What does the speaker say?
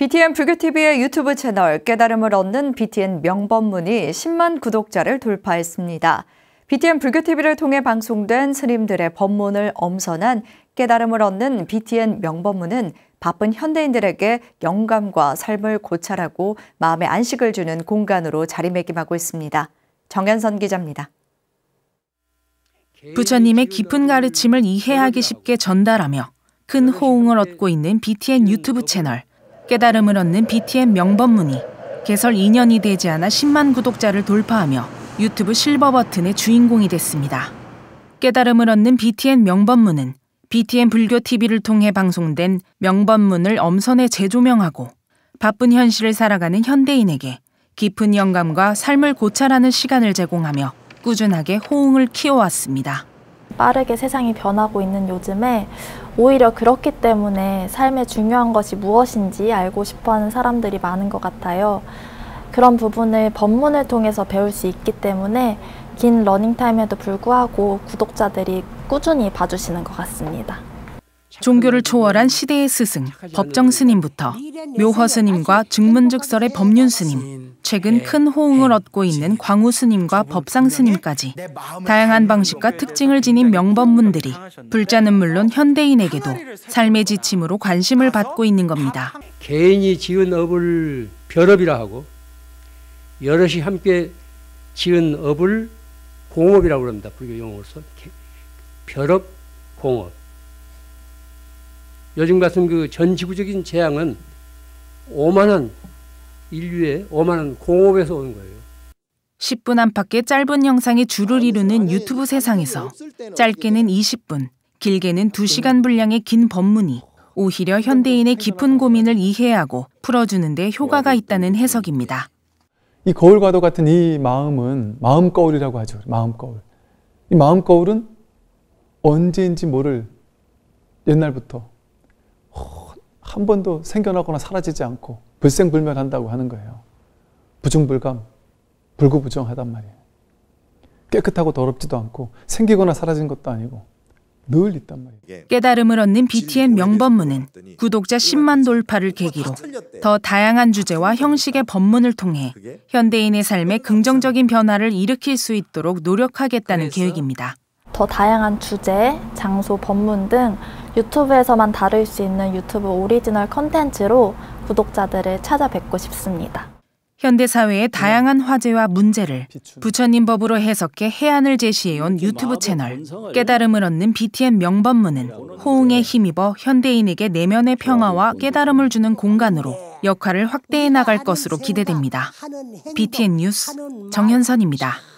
BTN 불교TV의 유튜브 채널 깨달음을 얻는 BTN 명법문이 10만 구독자를 돌파했습니다. BTN 불교TV를 통해 방송된 스님들의 법문을 엄선한 깨달음을 얻는 BTN 명법문은 바쁜 현대인들에게 영감과 삶을 고찰하고 마음의 안식을 주는 공간으로 자리매김하고 있습니다. 정현선 기자입니다. 부처님의 깊은 가르침을 이해하기 쉽게 전달하며 큰 호응을 얻고 있는 BTN 유튜브 채널 깨달음을 얻는 BTN 명법문이 개설 2년이 되지 않아 10만 구독자를 돌파하며 유튜브 실버 버튼의 주인공이 됐습니다. 깨달음을 얻는 BTN 명법문은 BTN 불교 TV를 통해 방송된 명법문을 엄선해 재조명하고 바쁜 현실을 살아가는 현대인에게 깊은 영감과 삶을 고찰하는 시간을 제공하며 꾸준하게 호응을 키워왔습니다. 빠르게 세상이 변하고 있는 요즘에 오히려 그렇기 때문에 삶에 중요한 것이 무엇인지 알고 싶어 하는 사람들이 많은 것 같아요. 그런 부분을 법문을 통해서 배울 수 있기 때문에 긴 러닝타임에도 불구하고 구독자들이 꾸준히 봐주시는 것 같습니다. 종교를 초월한 시대의 스승, 법정 스님부터 묘허 스님과 즉문즉설의 법륜 스님, 최근 큰 호응을 얻고 있는 광우 스님과 법상 스님까지 다양한 방식과 특징을 지닌 명법문들이 불자는 물론 현대인에게도 삶의 지침으로 관심을 받고 있는 겁니다. 개인이 지은 업을 별업이라 하고 여럿이 함께 지은 업을 공업이라고 합니다. 불교 용어로서 별업 공업. 요즘 같은 그 전 지구적인 재앙은 오만한 인류의 오만한 공업에서 오는 거예요. 10분 안팎의 짧은 영상이 줄을 이루는 유튜브 세상에서 짧게는 20분, 길게는 2시간 분량의 긴 법문이 오히려 현대인의 깊은 고민을 이해하고 풀어주는 데 효과가 있다는 해석입니다. 이 거울과도 같은 이 마음은 마음 거울이라고 하죠. 마음 거울. 이 마음 거울은 언제인지 모를 옛날부터 한 번도 생겨나거나 사라지지 않고 불생불멸한다고 하는 거예요. 부증불감, 불구부정하단 말이에요. 깨끗하고 더럽지도 않고 생기거나 사라진 것도 아니고 늘 있단 말이에요. 깨달음을 얻는 BTN 명법문은 구독자 10만 돌파를 계기로 더 다양한 주제와 형식의 법문을 통해 현대인의 삶에 긍정적인 변화를 일으킬 수 있도록 노력하겠다는 계획입니다. 더 다양한 주제, 장소, 법문 등 유튜브에서만 다룰 수 있는 유튜브 오리지널 컨텐츠로 구독자들을 찾아뵙고 싶습니다. 현대 사회의 다양한 화제와 문제를 부처님 법으로 해석해 해안을 제시해온 유튜브 채널 깨달음을 얻는 BTN 명법문은 호응에 힘입어 현대인에게 내면의 평화와 깨달음을 주는 공간으로 역할을 확대해 나갈 것으로 기대됩니다. BTN 뉴스 정현선입니다.